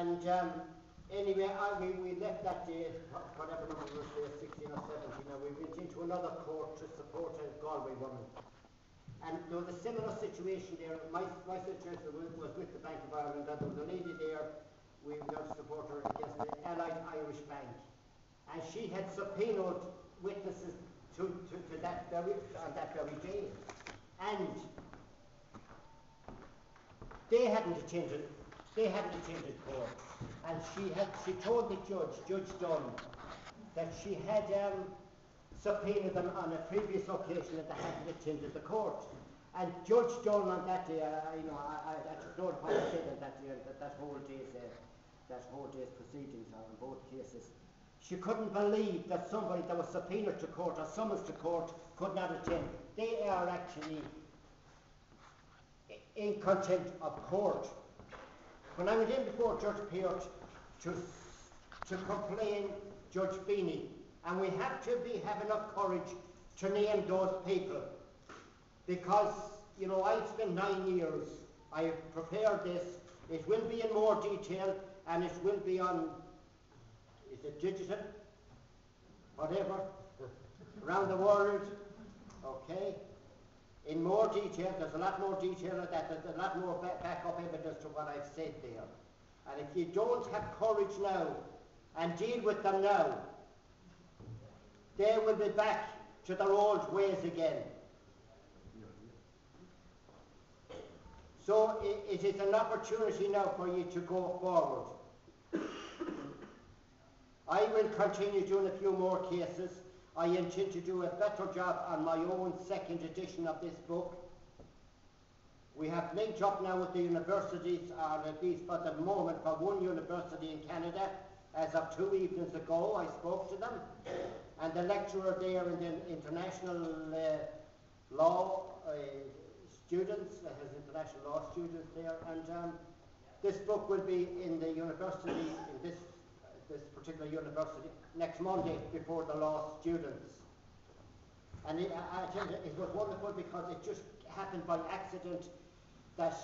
And um, anyway, I, we, we left that day, whatever number it was there, 16 or 17, and we went into another court to support a Galway woman. And there was a similar situation there. My, my situation was, with the Bank of Ireland, and there was a lady there, we were going to support her against the Allied Irish Bank. And she had subpoenaed witnesses to, to, to that very, on that very day. And they hadn't attended, they hadn't attended court. And she had, she told the judge, Judge Dunn, that she had um, subpoenaed them on a previous occasion that they hadn't attended the court. And Judge Dunn on that day, uh, you know, I, I, I part in that day, that, that whole day's, uh, that whole day's proceedings on both cases. She couldn't believe that somebody that was subpoenaed to court or summoned to court could not attend. They are actually in contempt of court. When I went in before Judge Peart to, to complain, Judge Feeney, and we have to be have enough courage to name those people because you know I've spent nine years. I have prepared this. It will be in more detail and it will be on is it digital? Whatever. Around the world. Okay. In more detail, there's a lot more detail of that, there's a lot more back, backup evidence to what I've said there. And if you don't have courage now and deal with them now, they will be back to their old ways again. So it, it is an opportunity now for you to go forward. I will continue doing a few more cases. I intend to do a better job on my own second edition of this book. We have linked up now with the universities, or at least for the moment for one university in Canada. As of two evenings ago, I spoke to them, and the lecturer there in the international uh, law uh, students, uh, has international law students there, and um, this book will be in the university in this this particular university next Monday before the law students. And it, I, I tell you, it was wonderful because it just happened by accident that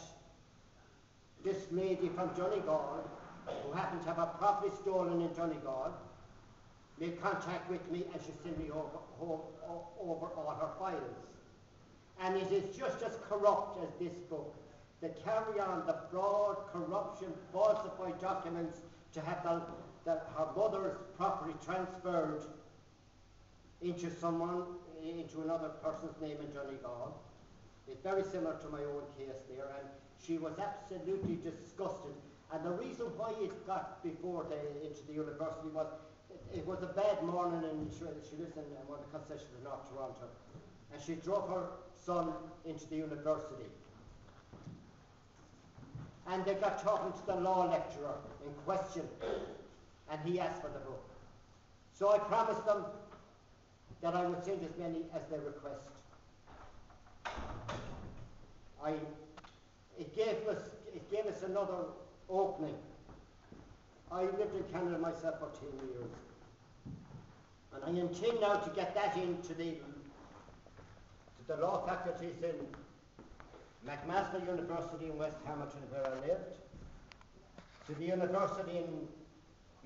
this lady from Donegal, who happened to have a property stolen in Donegal, made contact with me and she sent me over, over, over all her files. And it is just as corrupt as this book. They carry on, the fraud, corruption, falsified documents to have the that her mother's property transferred into someone, into another person's name in Donegal. It's very similar to my own case there, and she was absolutely disgusted. And the reason why it got before the, into the university was it, it was a bad morning, and she, she lives in one of the concessions in North Toronto, and she drove her son into the university. And they got talking to the law lecturer in question, and he asked for the book. So I promised them that I would send as many as they request. I, it gave us, it gave us another opening. I lived in Canada myself for 10 years. And I intend now to get that into the, to the law faculties in McMaster University in West Hamilton where I lived, to the university in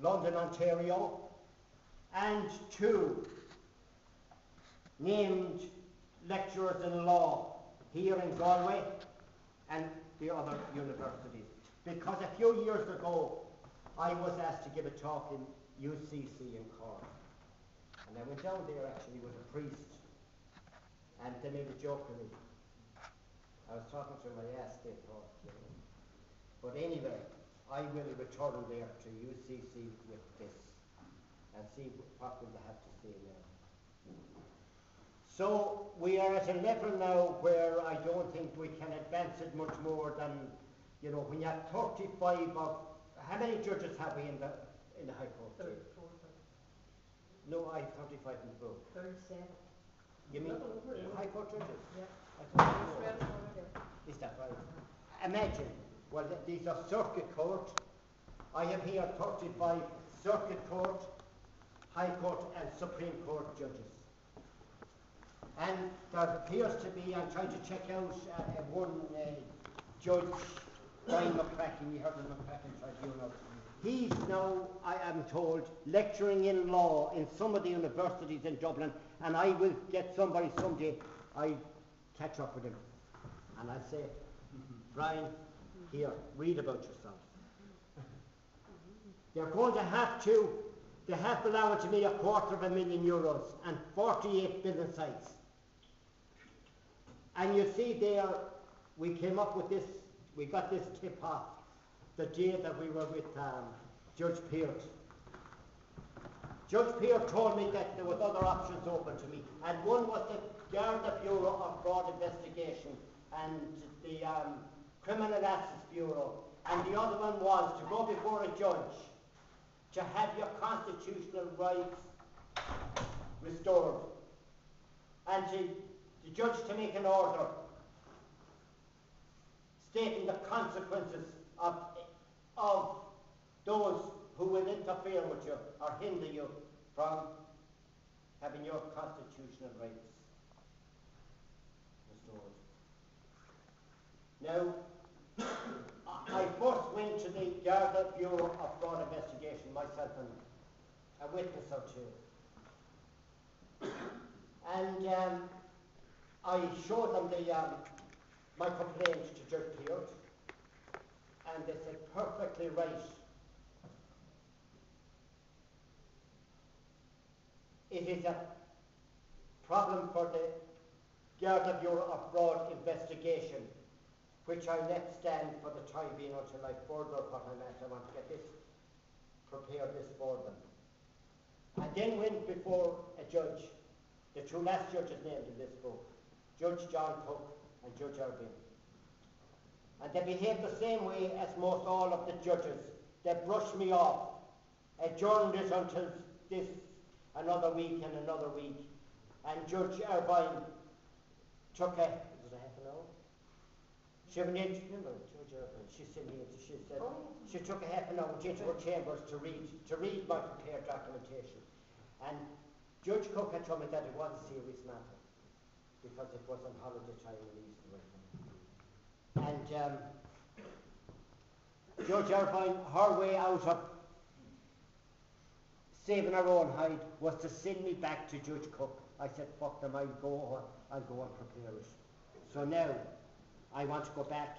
London, Ontario, and two named lecturers in law here in Galway and the other universities. Because a few years ago, I was asked to give a talk in UCC in Cork. And I went down there actually with a priest, and they made a joke of me. I was talking to my I asked, you know. But anyway, I will return there to UCC with this and see what will they have to say now. So we are at a level now where I don't think we can advance it much more than, you know, when you have 35 of, how many judges have we in the, in the High Court? 34, No, I have 35 in the book. 37. You mean Little over it. High Court judges? Yeah. I thought Just more. round the corner there. Is that right? Imagine, well, th- these are circuit court. I have here 35 circuit court, high court and supreme court judges. And there appears to be, I'm trying to check out uh, uh, one uh, judge Brian McCracken, you heard of McCracken Tribunal. He's now, I am told, lecturing in law in some of the universities in Dublin, and I will get somebody someday, I catch up with him. And I say, Brian, here, read about yourself. They're going to have to, they have allowed to me a quarter of a million euros and 48 billion sites. And you see there, we came up with this, we got this tip off the day that we were with um, Judge Pearce. Judge Pearce told me that there was other options open to me, and one was the Garda Bureau of Fraud Investigation and the um, Criminal Assets Bureau, and the other one was to go before a judge to have your constitutional rights restored, and to the judge to make an order stating the consequences of, of those who will interfere with you or hinder you from having your constitutional rights restored. Now, I first went to the Garda Bureau of Fraud Investigation, myself and a witness or two. And um, I showed them the, um, my complaint to Judge Pearce, and they said, perfectly right. It is a problem for the Garda Bureau of Fraud investigation, which I let stand for the time being until I further what I'm. I want to get this, prepare this for them. I then went before a judge, the two last judges named in this book, Judge John Cooke and Judge Irvine. And they behaved the same way as most all of the judges. They brushed me off, adjourned it until this another week and another week. And Judge Irvine took a, was it half an hour? She went in, remember, Judge Irvine, she me, she said, oh, she took a half an hour into her chambers to read, to read my prepared documentation. And Judge Cooke had told me that it was a serious matter, because it was on holiday time in. And um, Judge Irvine, her way out of saving her own hide was to send me back to Judge Cooke. I said, fuck them, I'll go, I'll go and prepare it. So now, I want to go back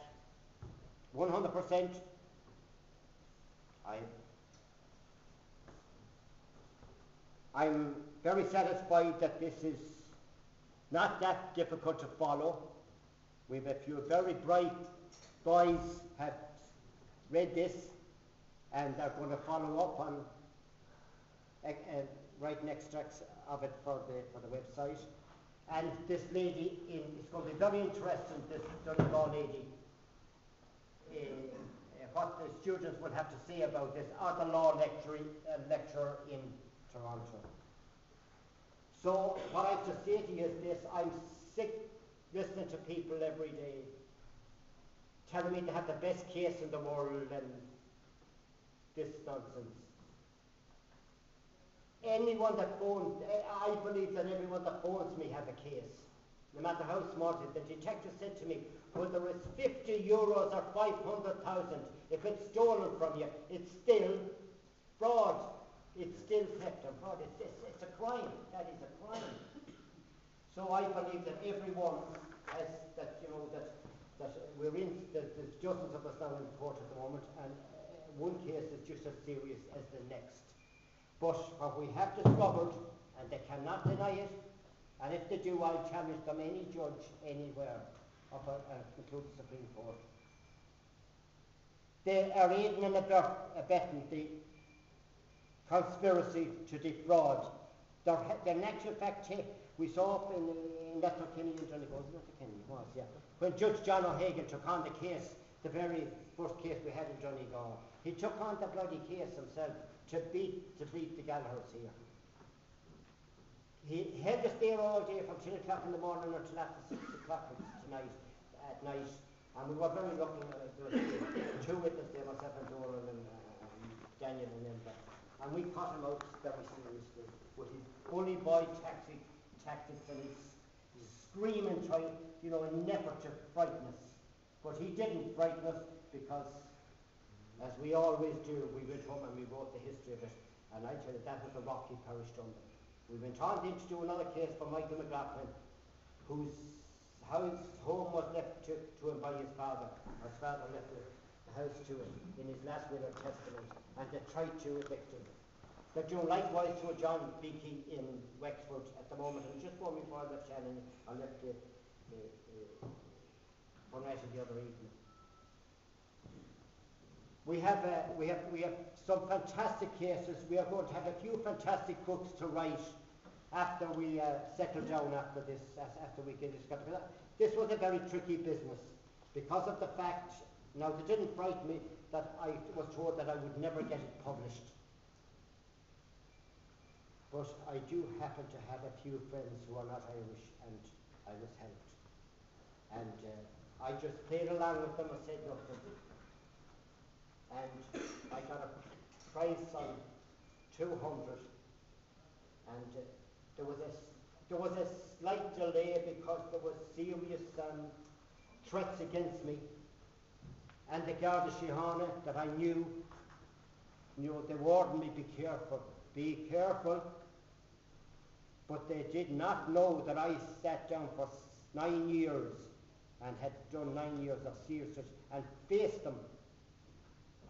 100%. I, I'm very satisfied that this is not that difficult to follow. We've a few very bright boys have read this and are going to follow up on uh, uh, writing extracts of it for the, for the website. And this lady, in, it's going to be very interesting, this Donegal lady, uh, what the students will have to say about this, or the law lecture, uh, lecturer in Toronto. So what I have to say to you is this, I'm sick listening to people every day telling me they have the best case in the world and this nonsense. Anyone that phones, I believe that everyone that phones me has a case, no matter how smart it is. The detective said to me, whether it's 50 euros or 500,000, if it's stolen from you, it's still fraud. It's still theft and fraud. It's, it's, it's a crime. That is a crime. So I believe that everyone has that, you know, that, that we're in, that there's dozens of us now in court at the moment, and uh, one case is just as serious as the next. But what we have discovered, and they cannot deny it, and if they do, I'll challenge them, any judge anywhere, up a, uh, including the Supreme Court. They are aiding and abetting the conspiracy to defraud. They're, he- they're in actual fact, we saw up in, in Letterkenny in Donegal, was Letterkenny? Was, yeah. When Judge John O'Hagan took on the case, the very first case we had in Johnny Donegal, he took on the bloody case himself to beat, to beat the Gallagher's here. He had us there all day from 10 o'clock in the morning until after 6 o'clock tonight, at night. And we were very lucky, uh, there two witnesses there, myself and Doran and uh, Daniel and them. And we caught him out very seriously with his bully boy tactic, tactics and screaming trying, you know, in an effort to frighten us. But he didn't frighten us because, as we always do, we went home and we wrote the history of it, and I tell you, that was a rocky parish done. We went on then to do another case for Michael McLaughlin, whose house, home was left to, to him by his father. His father left the, the house to him in his last will and testament, and they tried to evict him. They're likewise to a John Beakey in Wexford at the moment, and just for me before I left Shannon, I left the, the, the Fortnite the other evening. We have, uh, we, have, we have some fantastic cases. We are going to have a few fantastic books to write after we uh, settle down after this, after we get this. This was a very tricky business because of the fact, now it didn't frighten me that I was told that I would never get it published. But I do happen to have a few friends who are not Irish and I was helped. And uh, I just played along with them and said nothing. And I got a price on 200 and uh, there was a there was a slight delay because there was serious um, threats against me and the Garda Síochána that I knew knew they warned me be careful be careful but they did not know that I sat down for nine years and had done nine years of serious search and faced them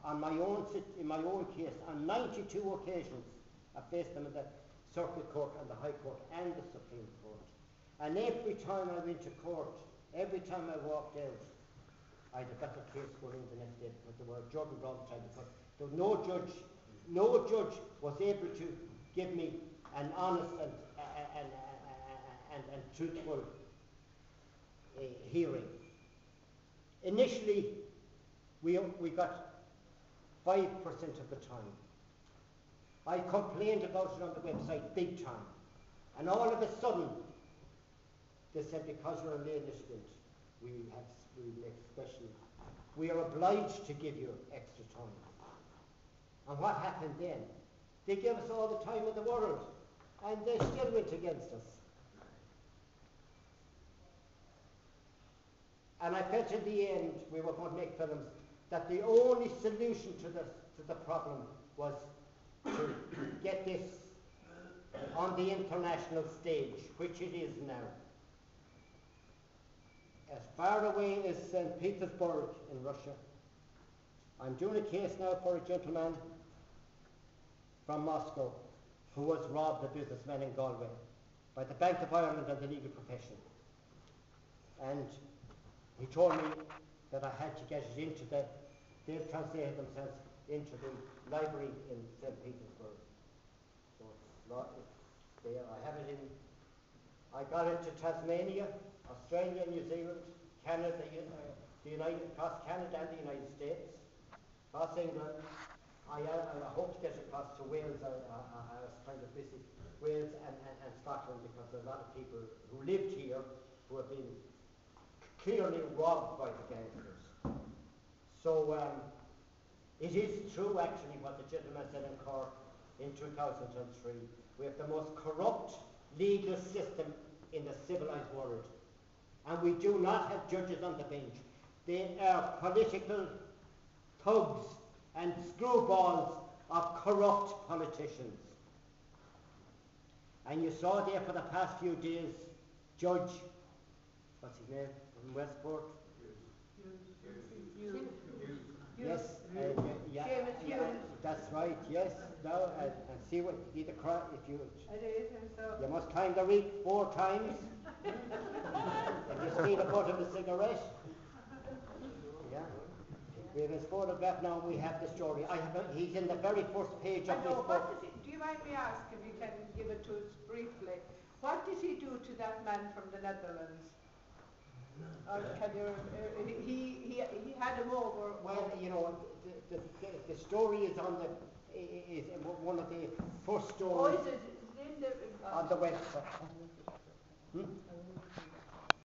on my own in my own case on 92 occasions. I faced them in the circuit court and the high court and the supreme court. And every time I went to court every time I walked out I had a better case going in the next day because there were judging all the time because there was no judge no judge was able to give me an honest and and, and, and truthful uh, hearing initially we, we got 5% of the time. I complained about it on the website big time. And all of a sudden, they said because you're a lay litigant, we have we make special. We are obliged to give you extra time. And what happened then? They gave us all the time in the world, and they still went against us. And I felt in the end we were going to make films that the only solution to the, to the problem was to get this on the international stage, which it is now. As far away as St. Petersburg in Russia. I'm doing a case now for a gentleman from Moscow who was robbed, a businessman in Galway, by the Bank of Ireland and the legal profession. And he told me that I had to get it into the, they've translated themselves into the library in St. Petersburg. So it's, lo- it's there. I have it in, I got it to Tasmania, Australia, New Zealand, Canada, the United, across Canada and the United States, across England. I, uh, I hope to get across to Wales. I, I, I was kind of busy. Wales and, and, and Scotland because there are a lot of people who lived here who have been clearly robbed by the gangsters. So um, it is true actually what the gentleman said in Cork in 2003. We have the most corrupt legal system in the civilized world. And we do not have judges on the bench. They are political thugs and screwballs of corrupt politicians. And you saw there for the past few days, Judge, what's his name, in Westport? Yes, uh, yeah, yeah, that's right, yes, no, and, and see what, see the cry, if you, It is, and so, you must climb the reef four times. If you see the butt of a cigarette. We have his photograph now, we have the story. I have, he's in the very first page I of this know, book. what did he, do you mind me ask if you can give it to us briefly? What did he do to that man from the Netherlands? Or can you, uh, he, he, he had him over. Well, you know, the, the, the, story is on the, i- i- is one of the first Oh, stories it, is it in the, uh, on the website. Hmm?